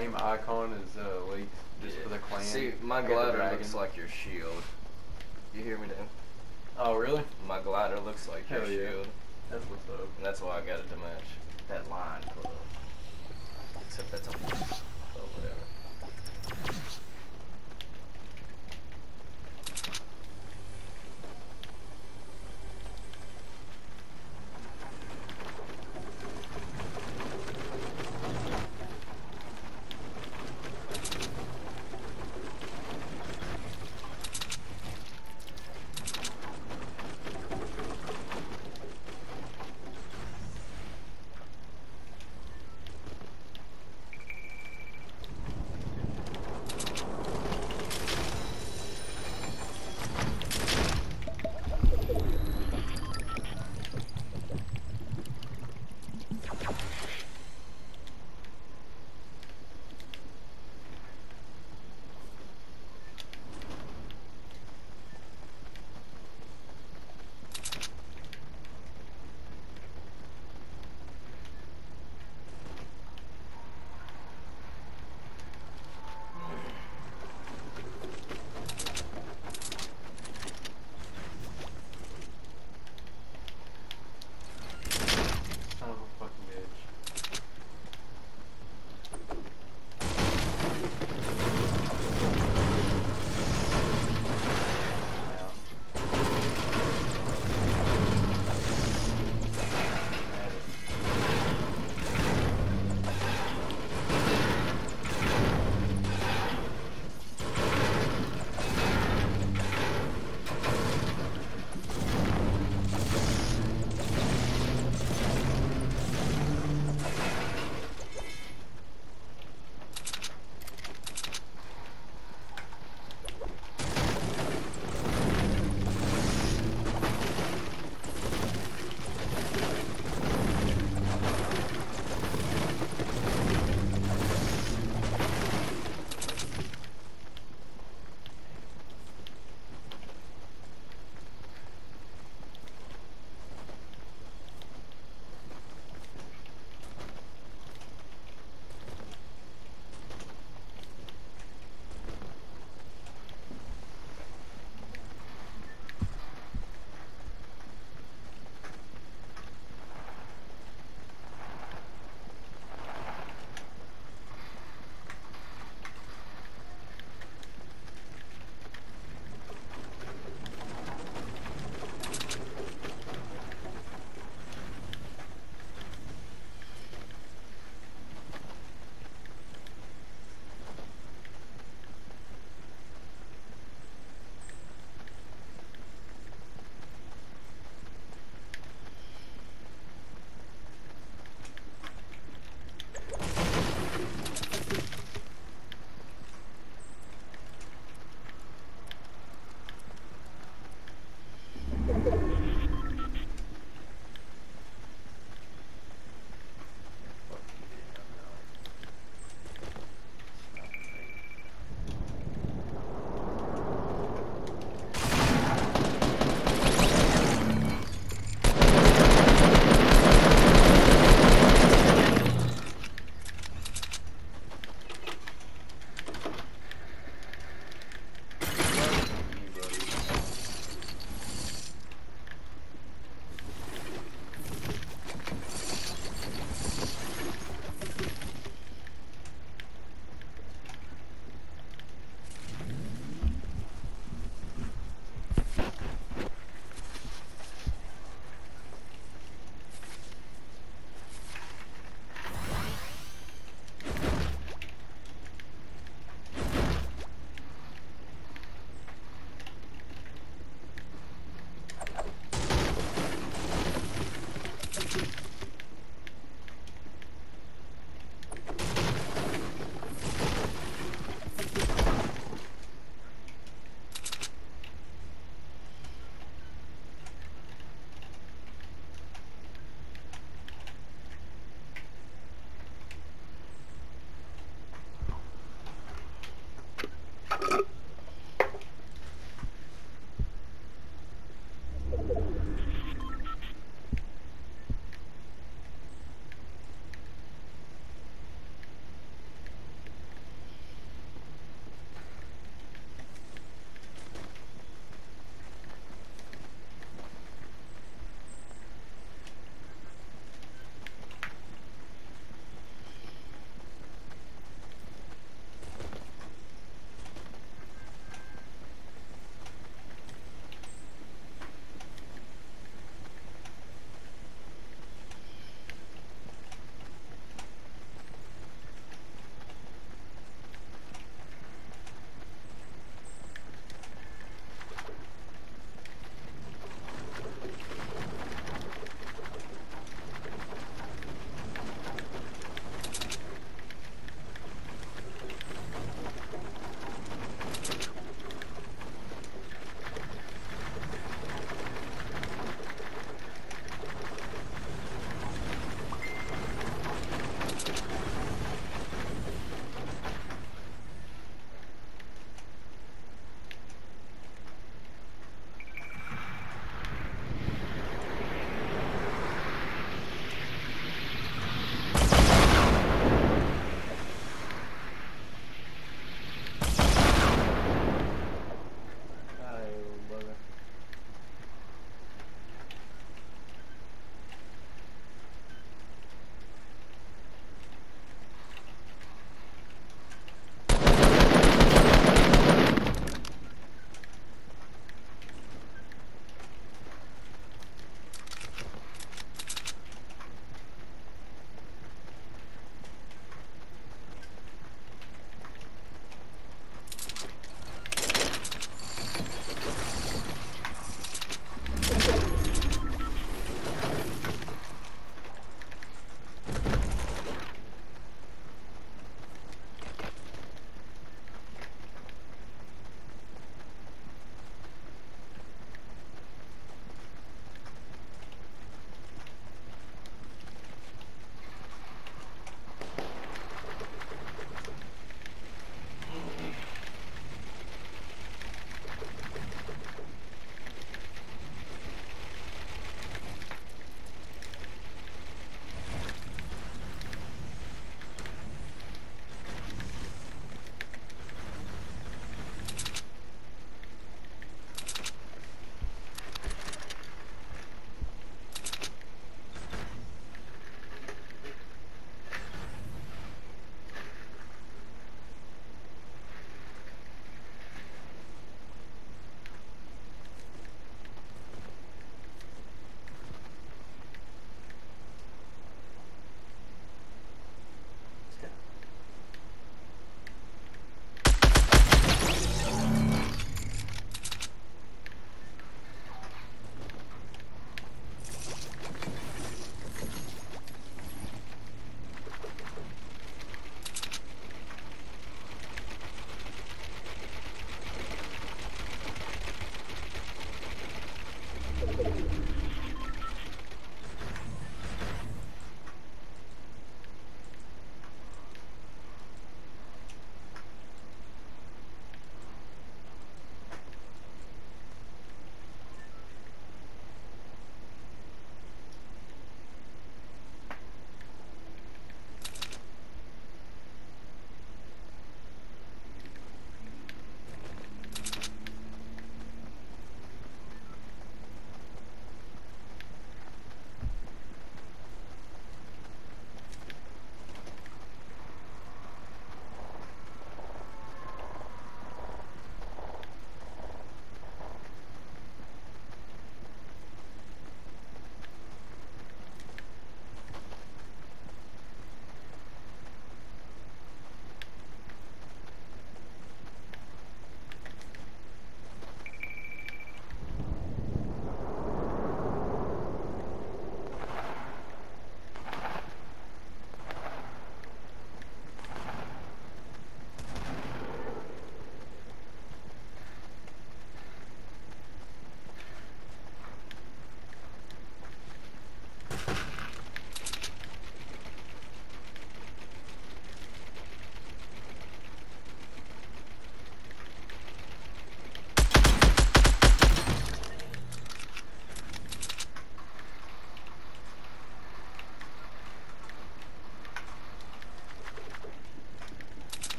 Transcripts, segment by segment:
same icon as uh, Leaks, just Yeah. for the clan. See, my I got the glider looks like your shield. You hear me, Dan? Oh, really? My glider looks like your yeah. shield. That's what's up. And that's why I got it to match that line. Except that's a oh, whatever.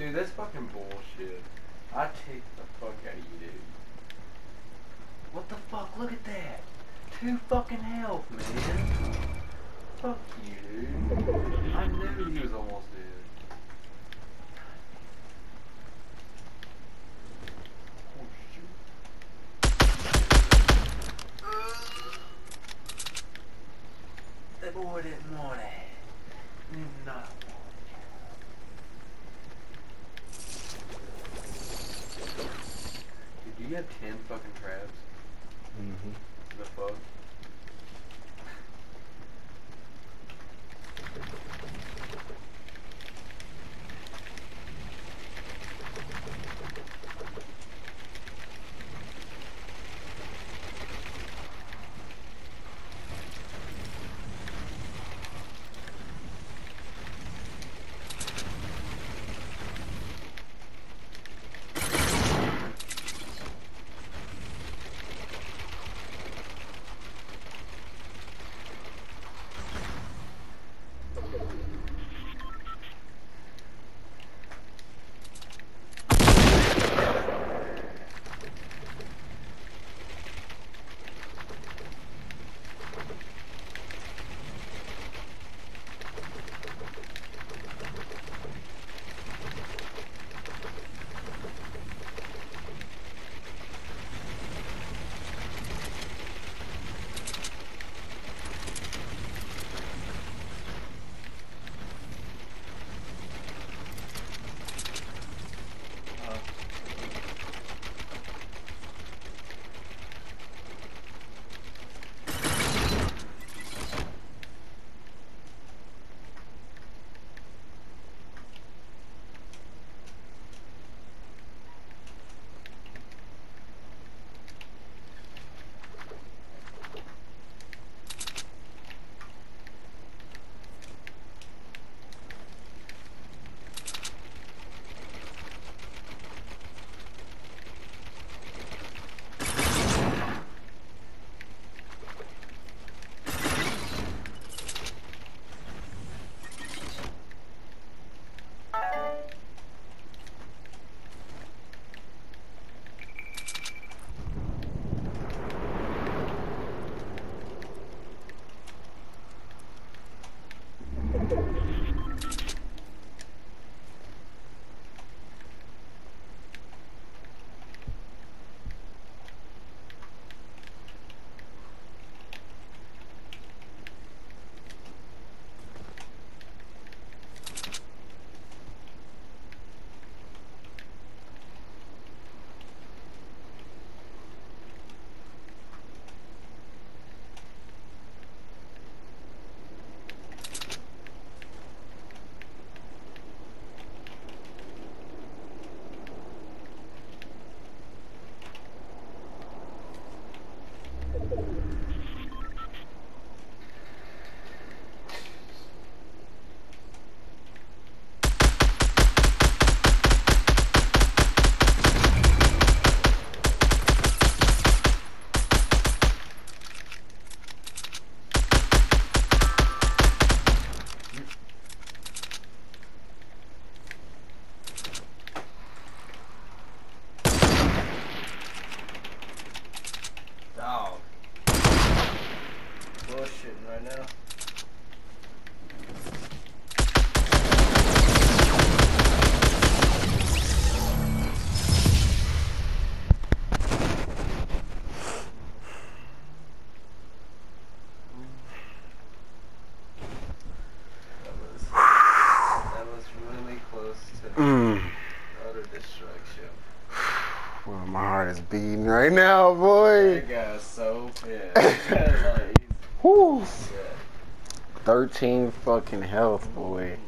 Dude, that's fucking bullshit. I take the fuck out of you, dude. What the fuck? Look at that. Two fucking health, man. Fuck you, dude. I knew he was almost dead. That boy didn't want it. Ten fucking crabs. Mm-hmm. The fuck? Right now, boy. That guy's so pissed. like, Whew. he's, 13 fucking health, boy.